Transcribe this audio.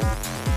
Thank